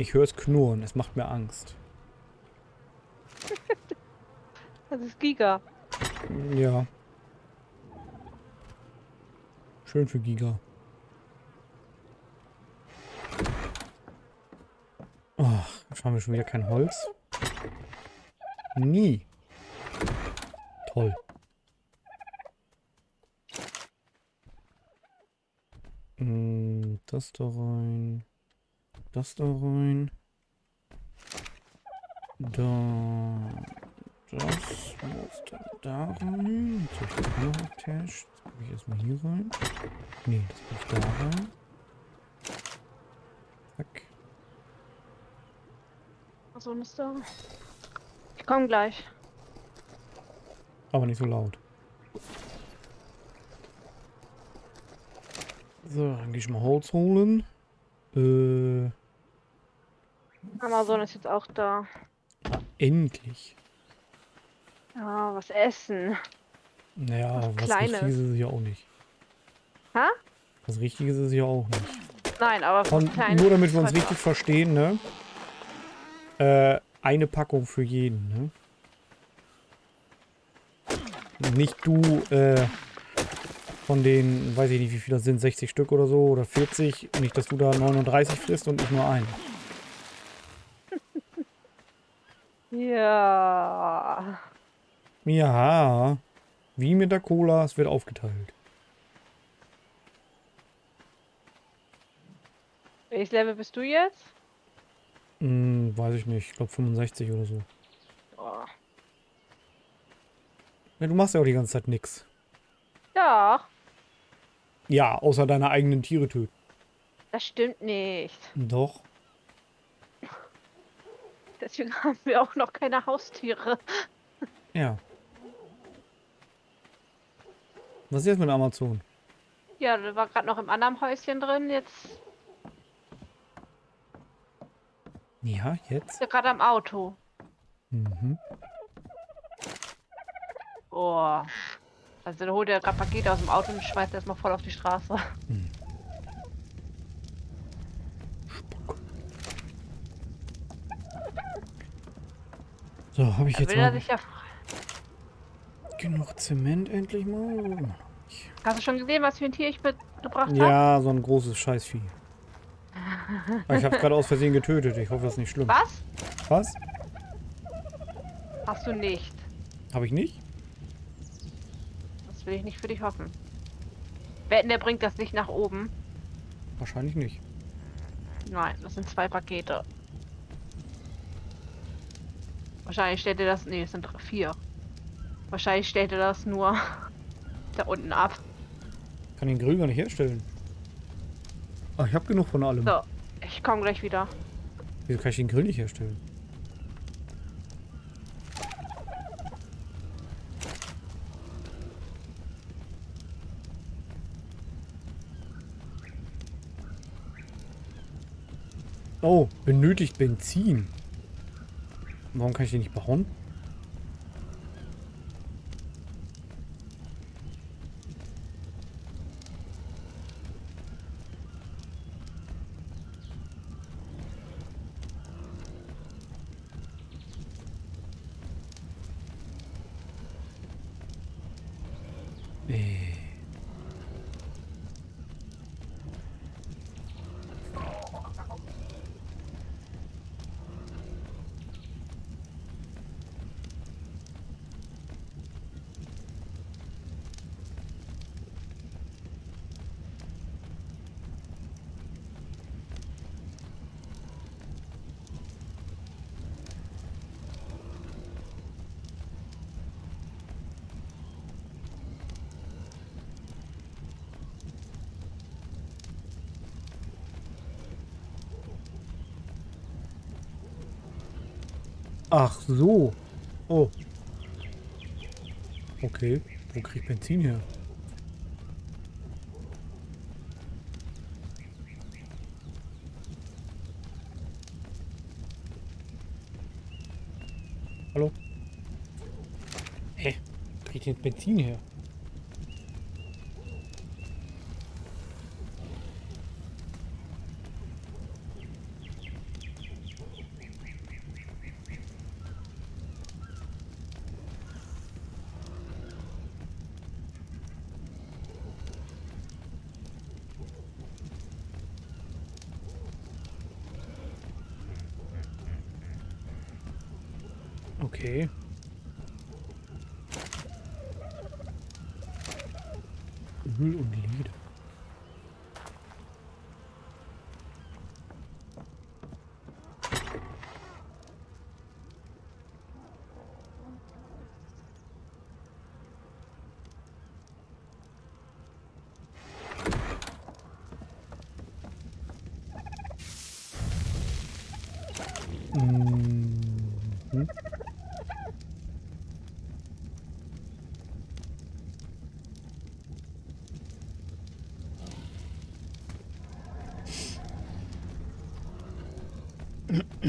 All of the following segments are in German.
Ich höre es knurren. Es macht mir Angst. Das ist Giga. Ja. Schön für Giga. Oh, jetzt haben wir schon wieder kein Holz. Nie. Toll. Mm, Das da rein. Das da rein. Da. Das muss dann da rein. Jetzt habe ich noch attached. Das gucke ich erstmal hier rein. Nee, das muss ich da rein. Zack. So ist da. Ich komme gleich. Aber nicht so laut. So, dann gehe ich mal Holz holen. Äh, Amazon ist jetzt auch da. endlich. Ja, was essen. Naja, Was was Kleines. Richtiges ist es ja auch nicht. Ha? Was Richtiges ist es ja auch nicht. Nein, aber Und Kleines. nur damit wir uns richtig verstehen, ne? Äh, eine Packung für jeden, ne? Nicht du, äh, von den, weiß ich nicht, wie viele das sind, 60 Stück oder so, oder 40. Nicht, dass du da 39 frisst und ich nur einen. auch- Ja. Ja, wie mit der Cola, es wird aufgeteilt. Welches Level bist du jetzt? Hm, weiß ich nicht, ich glaube 65 oder so. Oh. Ja, du machst ja auch die ganze Zeit nix. Ja, Ja, außer deine eigenen Tiere töten. das stimmt nicht. Doch. Deswegen haben wir auch noch keine Haustiere. Ja. Was ist jetzt mit Amazon? Ja, der war gerade noch im anderen Häuschen drin. Jetzt Ja, jetzt? ist er gerade am Auto. Mhm. Oh. Also dann holt er gerade Pakete aus dem Auto und schmeißt erstmal voll auf die Straße. Spuck. So, habe ich Da jetzt will er mal sich ja. genug Zement endlich mal? Hast du schon gesehen, was für ein Tier ich mitgebracht habe? Ja, so ein großes Scheißvieh. Aber ich habe es gerade aus Versehen getötet. Ich hoffe, das ist nicht schlimm. Was? Was? Hast du nicht. Habe ich nicht? Das will ich nicht für dich hoffen. Wetten, der bringt das nicht nach oben. Wahrscheinlich nicht. Nein, das sind zwei Pakete. Wahrscheinlich stellt er das. Nee, es sind vier. Wahrscheinlich stellt er das nur da unten ab. Kann den Grill gar nicht herstellen. Ach, ich habe genug von allem. So, ich komme gleich wieder. Wieso kann ich den Grill nicht herstellen? Oh, benötigt Benzin. Warum kann ich den nicht bauen? Äh. Ach so. Oh. Okay. Wo krieg ich Benzin her? Hallo? Hä? Wo krieg ich denn Benzin her? Okay. Öl und Leder.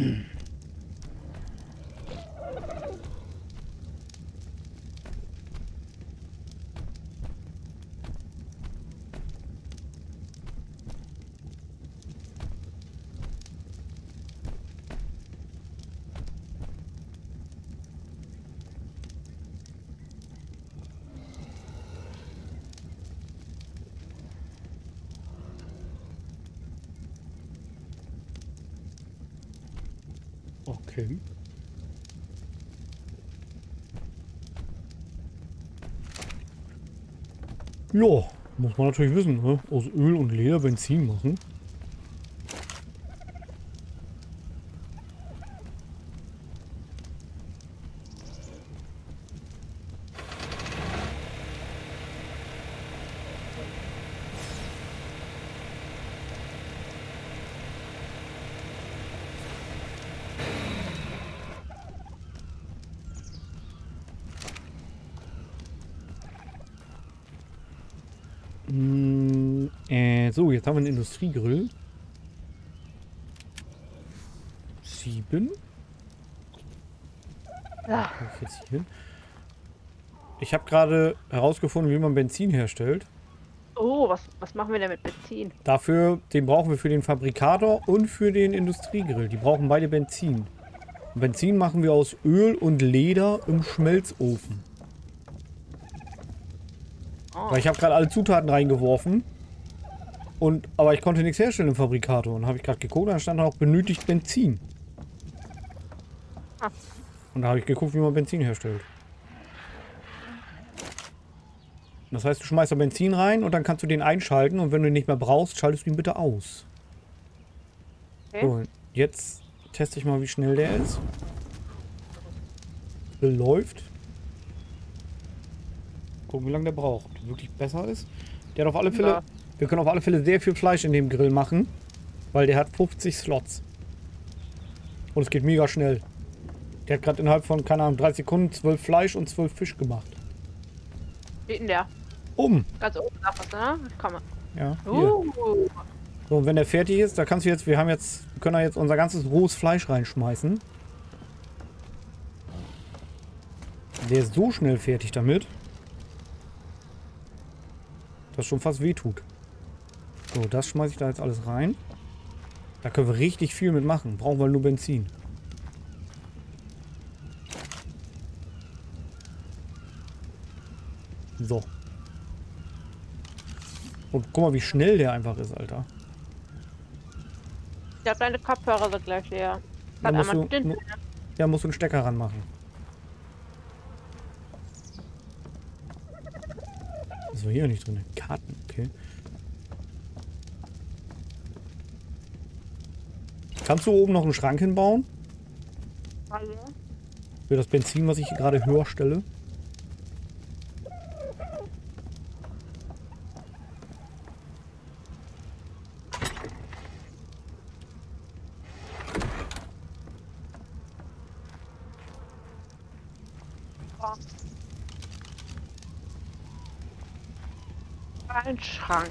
mm. Okay. Ja, muss man natürlich wissen, ne? Aus Öl und Leder Benzin machen. Mm, äh, so, jetzt haben wir einen Industriegrill. Sieben. Ja. Kann ich habe gerade herausgefunden, wie man Benzin herstellt. Oh, was, was machen wir denn mit Benzin? Dafür, den brauchen wir für den Fabrikator und für den Industriegrill. Die brauchen beide Benzin. Benzin machen wir aus Öl und Leder im Schmelzofen. Oh, Weil ich habe gerade alle Zutaten reingeworfen. Und, aber ich konnte nichts herstellen im Fabrikator. Und habe ich gerade geguckt, dann stand auch benötigt Benzin. Ah. Und da habe ich geguckt, wie man Benzin herstellt. Das heißt, du schmeißt da Benzin rein und dann kannst du den einschalten und wenn du ihn nicht mehr brauchst, schaltest du ihn bitte aus. okay. So, jetzt teste ich mal, wie schnell der ist. Läuft. Gucken, wie lange der braucht. Wirklich besser ist. Der hat auf alle Fälle. Ja. Wir können auf alle Fälle sehr viel Fleisch in dem Grill machen. Weil der hat 50 Slots. Und es geht mega schnell. Der hat gerade innerhalb von, keine Ahnung, 30 Sekunden 12 Fleisch und 12 Fisch gemacht. Steht denn der? Um. Ganz oben sagst du, ne? Ich komme. Ja. Uh. So, und wenn der fertig ist, da kannst du jetzt, wir haben jetzt, wir können da jetzt unser ganzes rohes Fleisch reinschmeißen. Der ist so schnell fertig damit, dass schon fast weh tut. So, das schmeiße ich da jetzt alles rein. Da können wir richtig viel mit machen. Brauchen wir nur Benzin. So. Und guck mal, wie schnell der einfach ist, Alter. Ja, deine Kopfhörer sind gleich leer. Hat einmal du, den. mu ja, musst du einen Stecker ranmachen. Das war hier nicht drin. Karten, okay. Kannst du oben noch einen Schrank hinbauen? Für das Benzin, was ich hier gerade höher stelle? Ein Schrank.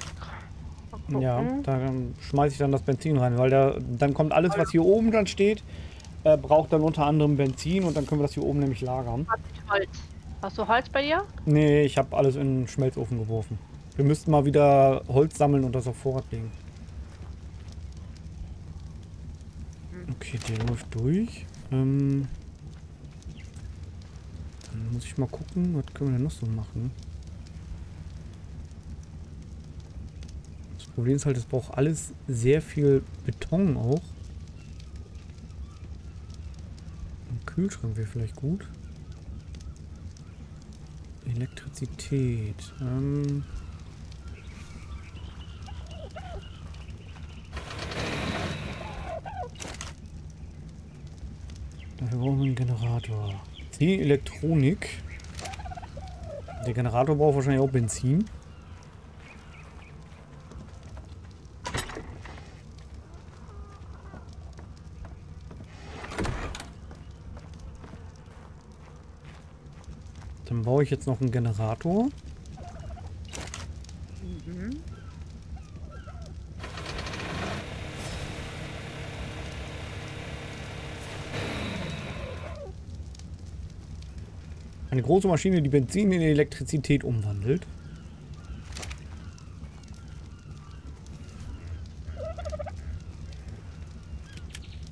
Mal Ja, gucken. da schmeiße ich dann das Benzin rein, weil da, dann kommt alles, was hier oben dann steht, äh, braucht dann unter anderem Benzin und dann können wir das hier oben nämlich lagern. Holz. Hast du Holz bei dir? Nee, ich habe alles in den Schmelzofen geworfen. Wir müssten mal wieder Holz sammeln und das auf Vorrat legen. Okay, der läuft durch. Ähm, dann muss ich mal gucken, was können wir denn noch so machen. Problem ist halt, es braucht alles sehr viel Beton auch. Und Kühlschrank wäre vielleicht gut. Elektrizität. Ähm Dafür brauchen wir einen Generator. Die Elektronik. Der Generator braucht wahrscheinlich auch Benzin. Dann baue ich jetzt noch einen Generator. Eine große Maschine, die Benzin in Elektrizität umwandelt.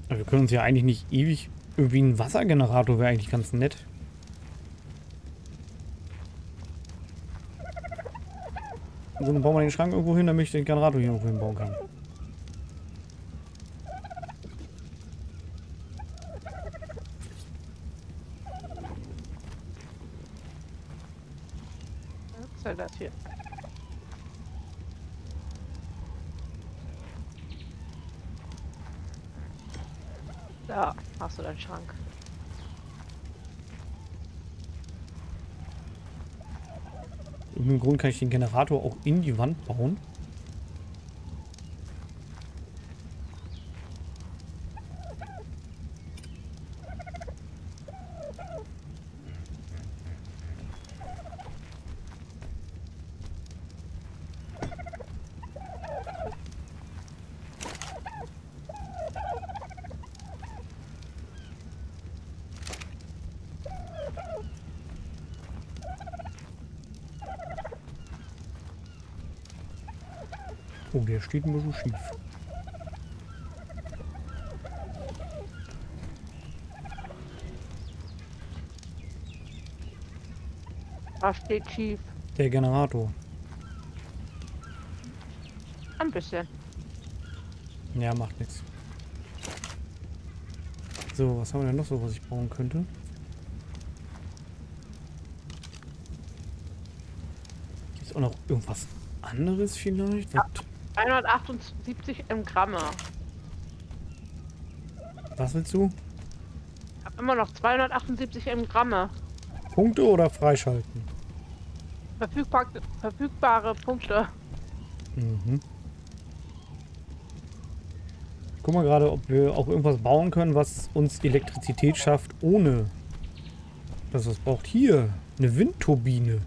wir können uns ja eigentlich nicht ewig... Irgendwie ein Wassergenerator wäre eigentlich ganz nett. So, dann bauen wir den Schrank irgendwo hin, damit ich den Generator hier irgendwo hinbauen kann. Was soll das hier? Da hast du deinen Schrank. Irgendeinem Grund kann ich den Generator auch in die Wand bauen. Oh, der steht ein bisschen schief. Was steht schief? Der Generator. Ein bisschen. Ja, macht nichts. So, was haben wir denn noch so, was ich bauen könnte? Gibt es auch noch irgendwas anderes vielleicht? Was? 178 im Gramme. Was willst du? Ich hab immer noch 278 im Gramme. Punkte oder freischalten? Verfügbar, verfügbare Punkte. Mhm. Guck mal gerade, ob wir auch irgendwas bauen können, was uns Elektrizität schafft, ohne dass es braucht. Hier, eine Windturbine.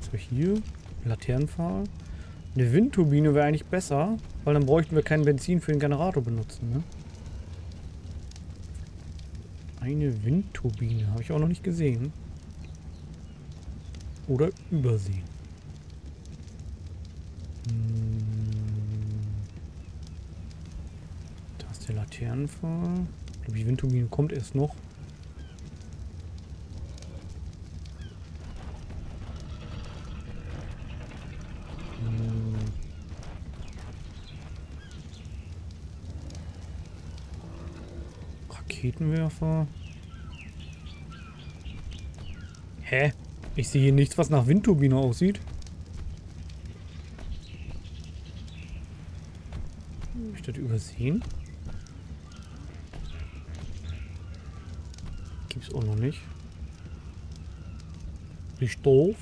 So, hier. Laternenfahrer. Eine Windturbine wäre eigentlich besser, weil dann bräuchten wir kein Benzin für den Generator benutzen. Ne? Eine Windturbine. Habe ich auch noch nicht gesehen. Oder übersehen. Hm. Da ist der Laternenfahrer. Ich glaube, die Windturbine kommt erst noch. Raketenwerfer. Hä? Ich sehe hier nichts, was nach Windturbine aussieht. Hab ich das übersehen? Gibt's auch noch nicht. Nicht doof.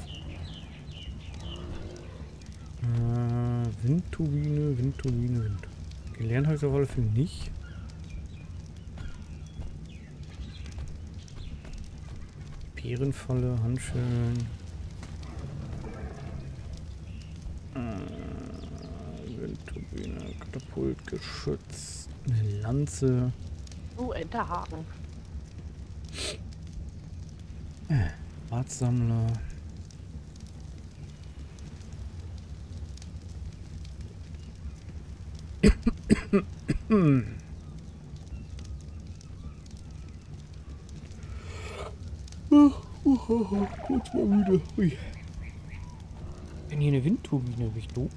Äh, Windturbine, Windturbine, Wind. Gelernt habe ich auf alle Fälle nicht. Bärenfalle, Handschellen. Äh, Windturbine, Katapult, Geschütz, eine Lanze. Oh, Enterhaken. Äh, oh, oh, jetzt mal müde. Ui. Wenn hier eine Windturbine Richtung.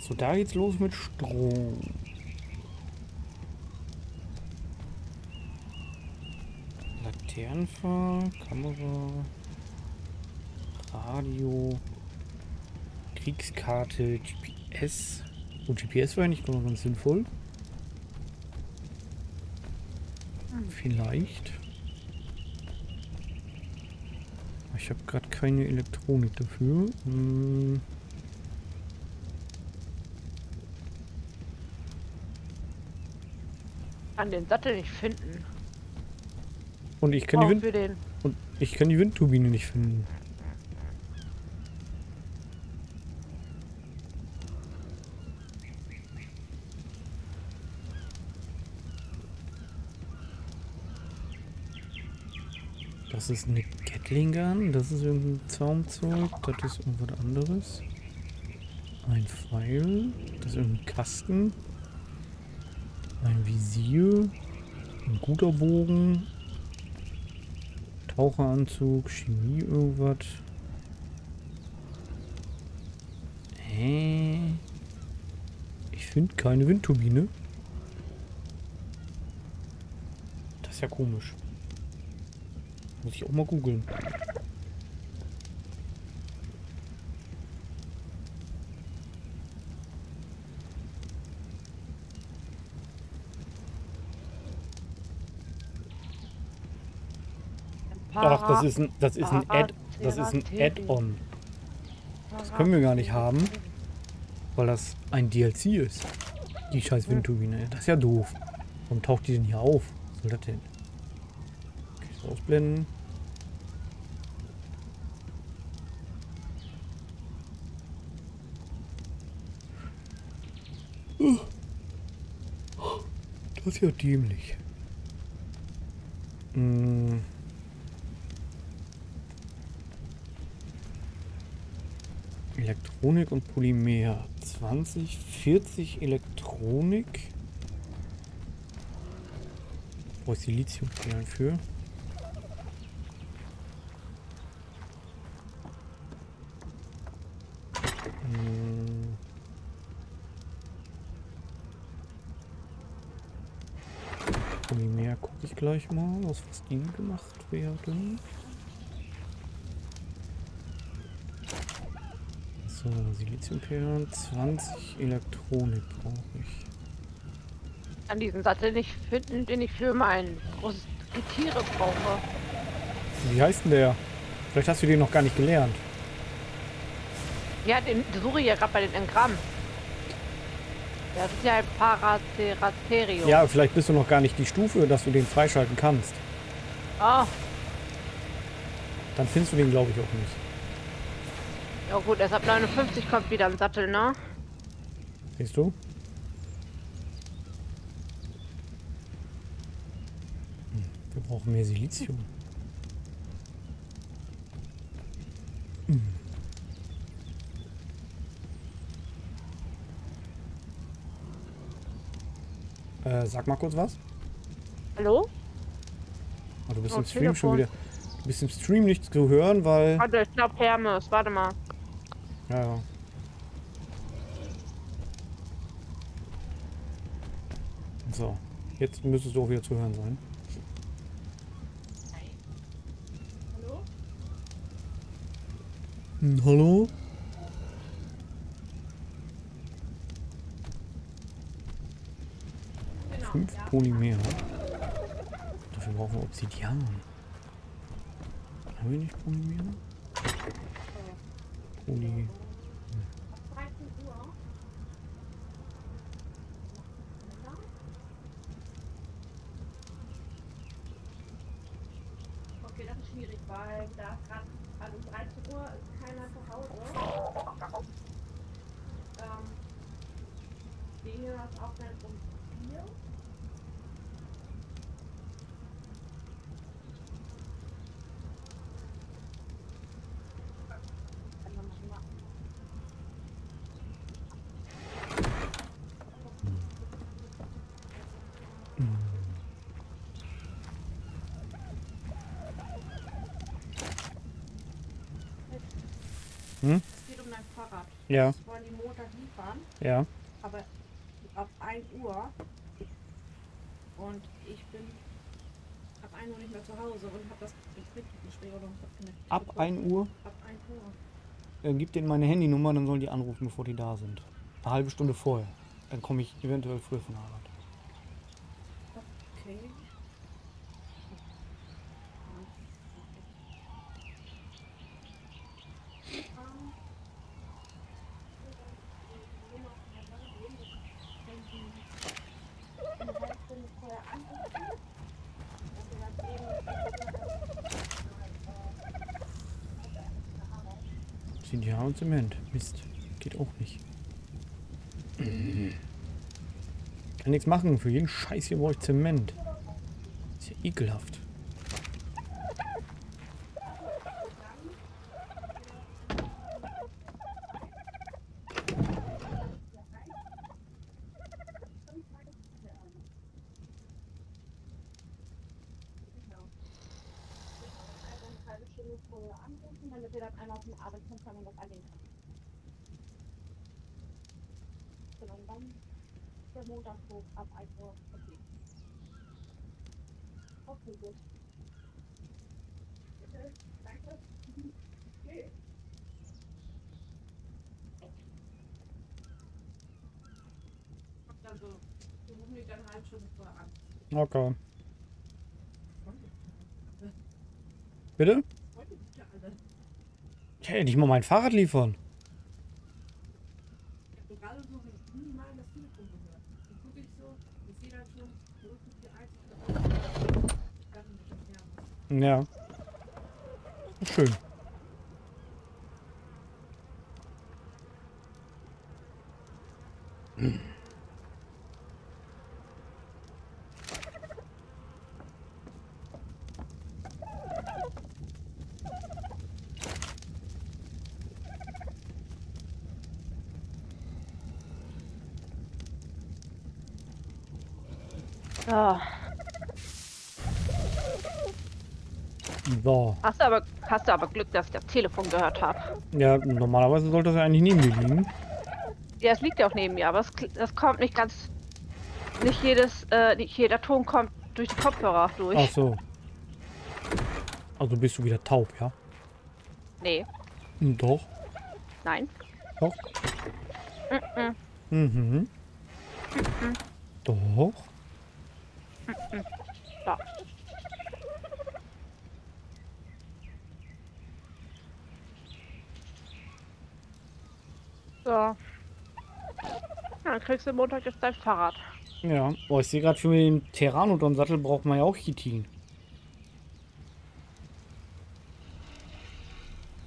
So, da geht's los mit Strom. Laternenfahrt, Kamera, Radio, Kriegskarte, GPS. So, oh, GPS war eigentlich noch ganz sinnvoll. Hm. Vielleicht. Ich habe gerade keine Elektronik dafür. Hm. Kann den Sattel nicht finden. Und ich kann die Auch Wind für den. und ich kann die Windturbine nicht finden. Das ist eine Gatling Gun, das ist irgendein Zaumzeug, das ist irgendwas anderes. Ein Pfeil, das ist irgendein Kasten. Ein Visier, ein guter Bogen, Taucheranzug, Chemie, irgendwas. Hä? Ich finde keine Windturbine. Das ist ja komisch. Muss ich auch mal googeln. Ach, das ist ein, das ist ein Add, das ist ein Add-on. Das können wir gar nicht haben, weil das ein DLC ist. Die scheiß Windturbine. Das ist ja doof. Warum taucht die denn hier auf? Was soll das denn? Ausblenden. Das ist ja dämlich. Hm. Elektronik und Polymer. 20, 40 Elektronik. Wo ist Siliziumperlen für? Hm. Polymer gucke ich gleich mal, aus was die gemacht werden. So, Siliziumperlen, 20 Elektronik brauche ich. Kann diesen Sattel nicht finden, den ich für mein großes Tiere brauche. Wie heißt denn der? Vielleicht hast du den noch gar nicht gelernt. Ja, den suche ich ja gerade bei den Engramm. Das ist ja ein Paraceratherium. Ja, vielleicht bist du noch gar nicht die Stufe, dass du den freischalten kannst. Oh, Dann findest du den, glaube ich, auch nicht. ja gut, erst ab 59 kommt wieder ein Sattel, ne? Siehst du? Hm, Wir brauchen mehr Silizium. Hm. Äh, sag mal kurz was. Hallo? Oh, du bist Oh, im Stream schon wieder. Du bist im Stream nicht zu hören, weil. Warte, ich glaube Hermes. Warte mal. Ja, ja. So, jetzt müsstest du auch wieder zu hören sein. Hallo? Hm, hallo? Polymer. Dafür brauchen wir Obsidian. Haben wir nicht Polymer? Poly. 13 Uhr. Okay, das ist schwierig, weil da ist gerade, also um 13 Uhr ist keiner zu Hause. Ähm, ginge das auch dann um 4? Hm? Es geht um dein Fahrrad. Ja, Wir wollen die Montag liefern, ja. aber ab 1 Uhr. Und ich bin ab 1 Uhr nicht mehr zu Hause und habe das Betriebsbeschreibung Ab 1 Uhr Ab 1 Uhr. äh, gib denen meine Handynummer, dann sollen die anrufen, bevor die da sind. Eine halbe Stunde vorher. Dann komme ich eventuell früher von der Arbeit. Sind ja und Zement. Mist. Geht auch nicht. Kann nichts machen. Für jeden Scheiß hier brauche ich Zement. Ist ja ekelhaft. eine halbe Stunde vorher anrufen, damit wir dann einmal auf den Arbeit kommen und das angehen kann. Genau, und dann der Montag hoch ab 1 Uhr. Okay. Okay, gut. Bitte, danke. Okay. Also, wir rufen mich dann halbe Stunde vorher an. Okay. Bitte? Ja. Ich hätte nicht mal mein Fahrrad liefern. Ich habe gerade so minimal das Telefon gehört. Dann gucke ich so, ich sehe dann schon, wo ist die einzige. Ich kann mich schon her. Ja. Schön. Ah, So. hast, du aber, hast du aber Glück, dass ich das Telefon gehört habe. Ja, normalerweise sollte das ja eigentlich neben dir liegen. Ja, es liegt ja auch neben mir, aber es, das kommt nicht ganz. Nicht jedes, äh, nicht jeder Ton kommt durch die Kopfhörer durch. Ach so. Also bist du wieder taub, ja? Nee, Hm, Doch. nein. Doch. Mhm. Doch. Da. So. Ja, dann kriegst du Montag jetzt dein Fahrrad. Ja. Boah, ich sehe gerade für den Terranodon-Sattel braucht man ja auch Chitin.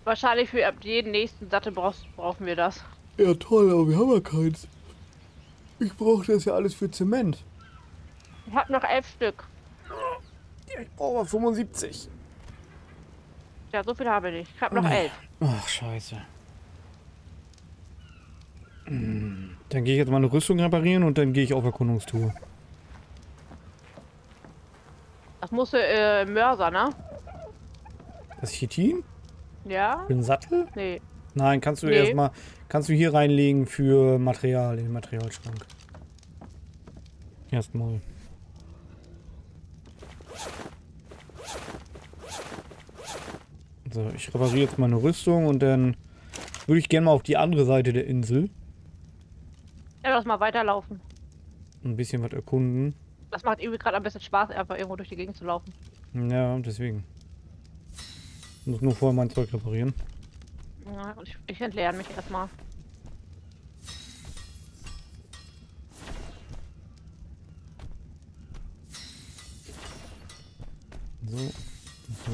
Wahrscheinlich für ab jeden nächsten Sattel brauchst, brauchen wir das. Ja, toll, aber wir haben ja keins. Ich brauche das ja alles für Zement. Ich hab noch elf Stück. Ja, ich brauche 75. Ja, so viel habe ich nicht. Ich hab noch elf. Ach, scheiße. Dann gehe ich jetzt meine Rüstung reparieren und dann gehe ich auf Erkundungstour. Das musst du äh, Mörser, ne? Das Chitin? Ja? Für den Sattel? Nee. Nein, kannst du Nee. erstmal, kannst du hier reinlegen für Material, in den Materialschrank. Erstmal. So, ich repariere jetzt meine Rüstung und dann würde ich gerne mal auf die andere Seite der Insel Ja, lass mal weiterlaufen. ein bisschen was erkunden. Das macht irgendwie gerade am besten Spaß, einfach irgendwo durch die Gegend zu laufen. Ja, deswegen. Ich muss nur vorher mein Zeug reparieren. Ja, ich, ich entleere mich erstmal. So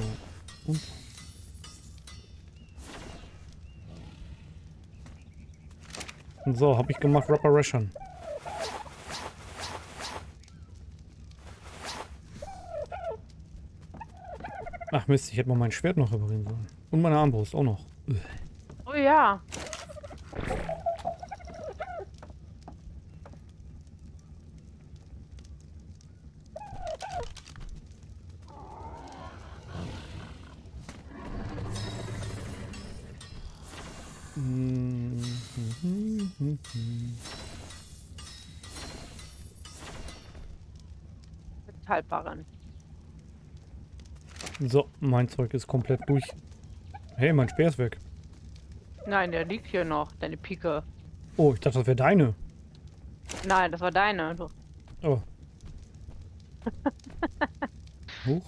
und. So, habe ich gemacht, Reparation. Ach Mist, ich hätte mal mein Schwert noch reparieren sollen. Und meine Armbrust auch noch. Oh ja. So, mein Zeug ist komplett durch. Hey, mein Speer ist weg. Nein, der liegt hier noch, deine Pike. Oh, ich dachte, das wäre deine. Nein, das war deine. Du. Oh. Huch.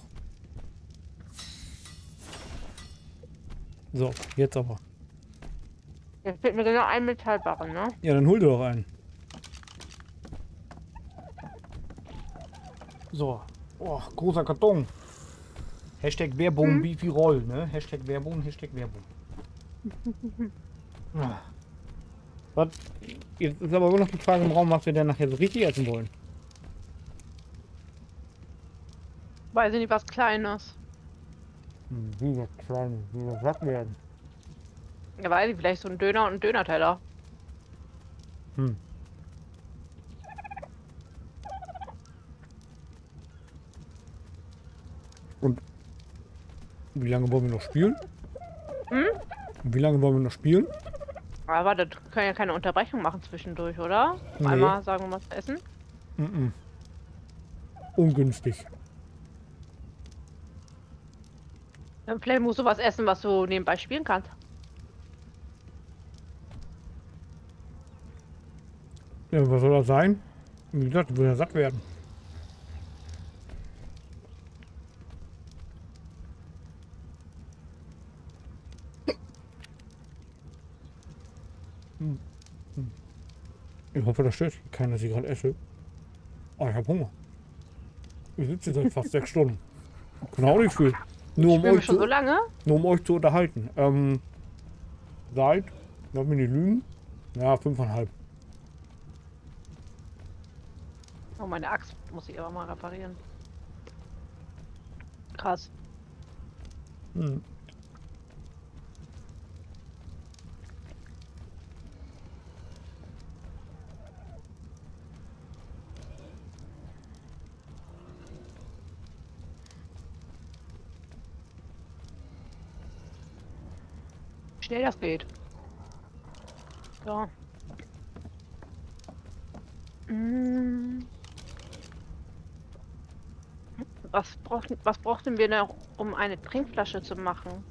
So, jetzt aber. Jetzt fehlt mir genau ein Metallbarren, ne? Ja, dann hol dir doch einen. So. Oh, großer Karton. Hashtag Werbung, Hm? wie wie Roll, ne? Hashtag Werbung, Hashtag Werbung. Ah. Was? Jetzt ist aber immer noch die Frage im Raum, was wir denn nachher so richtig essen wollen. Weiß ich nicht, was Kleines. Hm, Wie das kleine, wie das satt werden. Ja, weiß ich, vielleicht so ein Döner und ein Dönerteller. Hm. Und wie lange wollen wir noch spielen? Hm? Wie lange wollen wir noch spielen? Aber das können ja keine Unterbrechung machen zwischendurch, oder? Nee. Einmal sagen wir was essen. Mhm. Ungünstig. Dann vielleicht musst du was essen, was du nebenbei spielen kannst. Ja, was soll das sein? Wie gesagt, will ja satt werden. Ich hoffe, das stört keiner, dass ich gerade esse. Ah, ich habe Hunger. Ich sitze seit fast sechs Stunden. Auch nicht viel. Nur um, euch so zu, lange? nur um euch zu unterhalten. Ähm, seit, lass mich nicht lügen, ja, fünfeinhalb. Oh, meine Axt muss ich aber mal reparieren. Krass. Hm. Schnell das geht. So. Mm. Was, braucht, was brauchten wir noch, um eine Trinkflasche zu machen?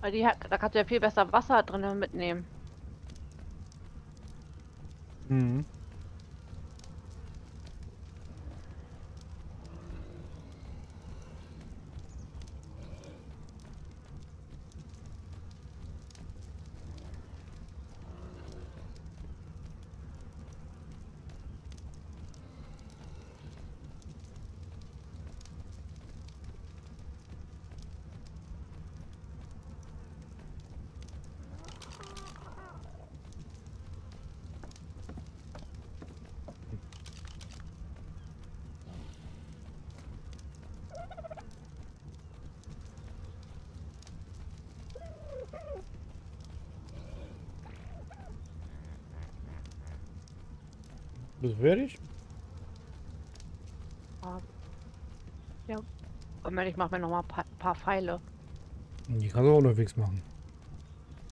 Weil die hat, da kannst du ja viel besser Wasser drin mitnehmen. Mhm. Bist du fertig? Und wenn ich mache mir noch mal ein paar, paar Pfeile. Die kannst du auch unterwegs machen.